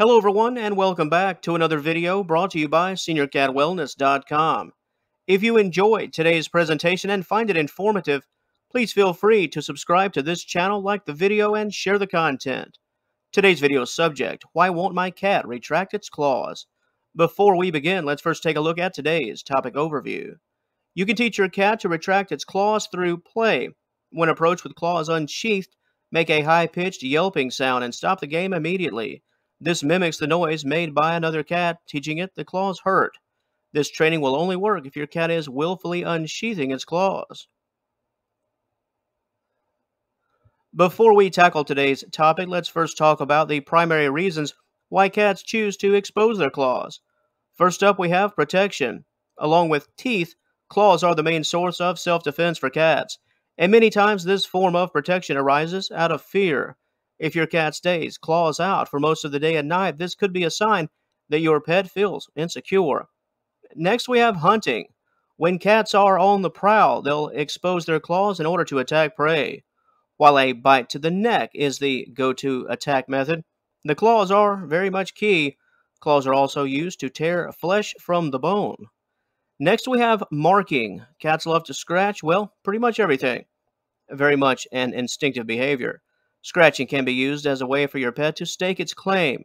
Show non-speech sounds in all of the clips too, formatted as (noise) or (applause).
Hello, everyone, and welcome back to another video brought to you by SeniorCatWellness.com. If you enjoyed today's presentation and find it informative, please feel free to subscribe to this channel, like the video, and share the content. Today's video subject, Why Won't My Cat Retract Its Claws? Before we begin, let's first take a look at today's topic overview. You can teach your cat to retract its claws through play. When approached with claws unsheathed, make a high-pitched yelping sound and stop the game immediately. This mimics the noise made by another cat, teaching it the claws hurt. This training will only work if your cat is willfully unsheathing its claws. Before we tackle today's topic, let's first talk about the primary reasons why cats choose to expose their claws. First up, we have protection. Along with teeth, claws are the main source of self defense for cats, and many times this form of protection arises out of fear. If your cat stays claws out for most of the day and night, this could be a sign that your pet feels insecure. Next, we have hunting. When cats are on the prowl, they'll expose their claws in order to attack prey. While a bite to the neck is the go to attack method, the claws are very much key. Claws are also used to tear flesh from the bone. Next, we have marking. Cats love to scratch, well, pretty much everything. Very much an instinctive behavior. Scratching can be used as a way for your pet to stake its claim.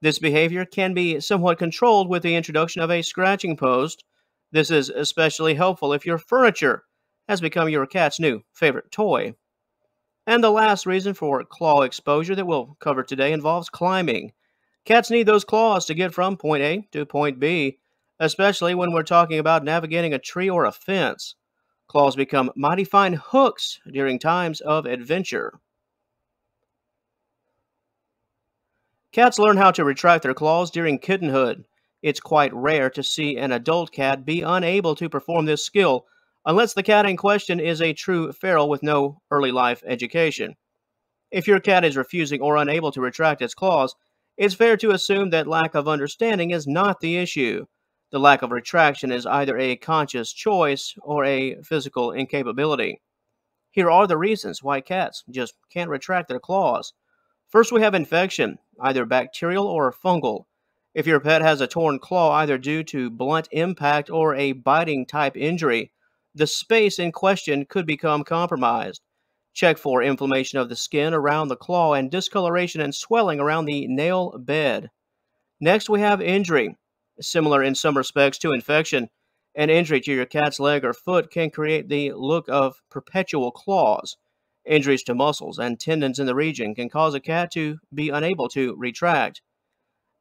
This behavior can be somewhat controlled with the introduction of a scratching post. This is especially helpful if your furniture has become your cat's new favorite toy. And the last reason for claw exposure that we'll cover today involves climbing. Cats need those claws to get from point A to point B, especially when we're talking about navigating a tree or a fence. Claws become mighty fine hooks during times of adventure. Cats learn how to retract their claws during kittenhood. It's quite rare to see an adult cat be unable to perform this skill unless the cat in question is a true feral with no early life education. If your cat is refusing or unable to retract its claws, it's fair to assume that lack of understanding is not the issue. The lack of retraction is either a conscious choice or a physical incapability. Here are the reasons why cats just can't retract their claws. First, we have infection, either bacterial or fungal. If your pet has a torn claw either due to blunt impact or a biting type injury, the space in question could become compromised. Check for inflammation of the skin around the claw and discoloration and swelling around the nail bed. Next, we have injury. Similar in some respects to infection, an injury to your cat's leg or foot can create the look of perpetual claws. Injuries to muscles and tendons in the region can cause a cat to be unable to retract.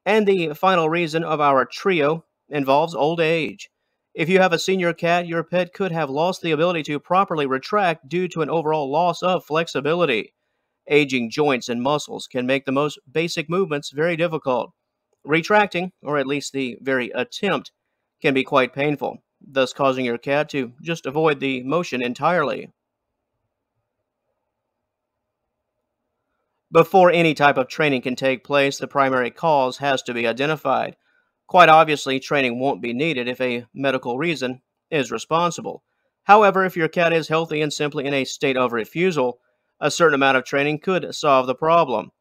And the final reason of our trio involves old age. If you have a senior cat, your pet could have lost the ability to properly retract due to an overall loss of flexibility. Aging joints and muscles can make the most basic movements very difficult. Retracting, or at least the very attempt, can be quite painful, thus causing your cat to just avoid the motion entirely. Before any type of training can take place, the primary cause has to be identified. Quite obviously, training won't be needed if a medical reason is responsible. However, if your cat is healthy and simply in a state of refusal, a certain amount of training could solve the problem.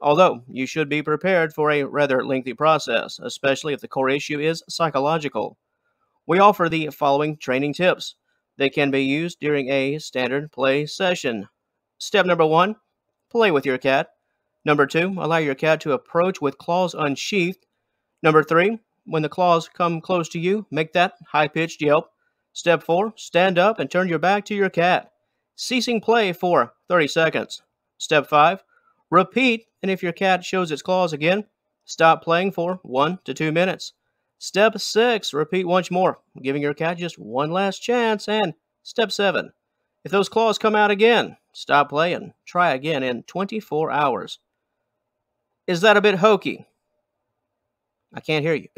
Although, you should be prepared for a rather lengthy process, especially if the core issue is psychological. We offer the following training tips. They can be used during a standard play session. Step number one Play with your cat. Number two, allow your cat to approach with claws unsheathed. Number three, when the claws come close to you, make that high pitched yelp. Step four, stand up and turn your back to your cat, ceasing play for 30 seconds. Step five, repeat, and if your cat shows its claws again, stop playing for one to two minutes. Step six, repeat once more, giving your cat just one last chance. And step seven, if those claws come out again, stop playing. Try again in 24 hours. Is that a bit hokey? I can't hear you.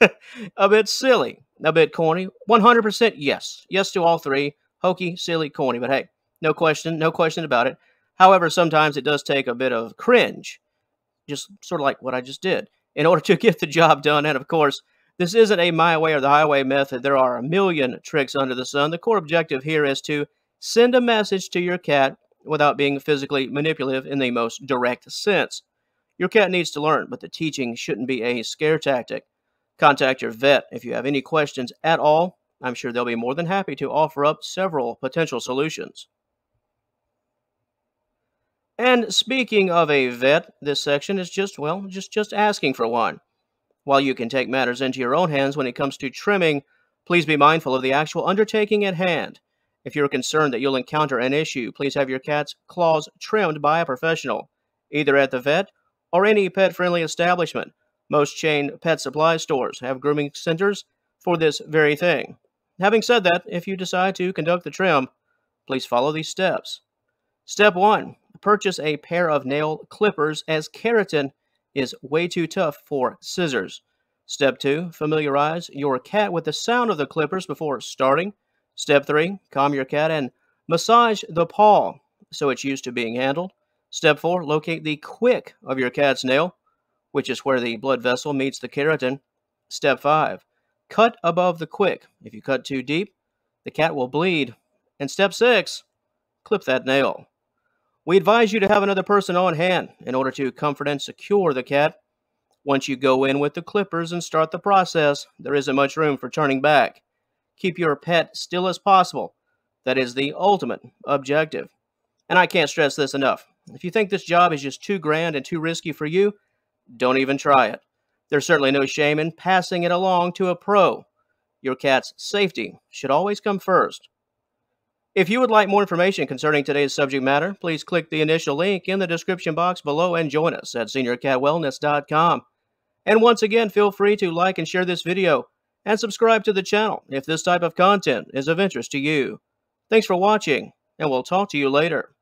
(laughs) a bit silly, a bit corny. 100% yes. Yes to all three. Hokey, silly, corny. But hey, no question, no question about it. However, sometimes it does take a bit of cringe, just sort of like what I just did, in order to (laughs) get the job done. And of course, this isn't a my way or the highway method. There are a million tricks under the sun. The core objective here is to send a message to your cat without being physically manipulative in the most direct sense. Your cat needs to learn, but the teaching shouldn't be a scare tactic. Contact your vet if you have any questions at all. I'm sure they'll be more than happy to offer up several potential solutions. And speaking of a vet, this section is just, well, just, just asking for one. While you can take matters into your own hands when it comes to trimming, please be mindful of the actual undertaking at hand. If you're concerned that you'll encounter an issue, please have your cat's claws trimmed by a professional, either at the vet or any pet friendly establishment. Most chain pet supply stores have grooming centers for this very thing. Having said that, if you decide to conduct the trim, please follow these steps. Step 1 Purchase a pair of nail clippers as keratin is way too tough for scissors. Step 2 Familiarize your cat with the sound of the clippers before starting. Step 3 Calm your cat and massage the paw so it's used to being handled. Step 4 Locate the quick of your cat's nail which is where the blood vessel meets the keratin. Step 5. Cut above the quick. If you cut too deep, the cat will bleed. And step 6. Clip that nail. We advise you to have another person on hand in order to comfort and secure the cat. Once you go in with the clippers and start the process, there isn't much room for turning back. Keep your pet still as possible. That is the ultimate objective. And I can't stress this enough. If you think this job is just too grand and too risky for you, don't even try it. There's certainly no shame in passing it along to a pro. Your cat's safety should always come first. If you would like more information concerning today's subject matter, please click the initial link in the description box below and join us at seniorcatwellness.com. And once again, feel free to like and share this video and subscribe to the channel if this type of content is of interest to you. Thanks for watching, and we'll talk to you later.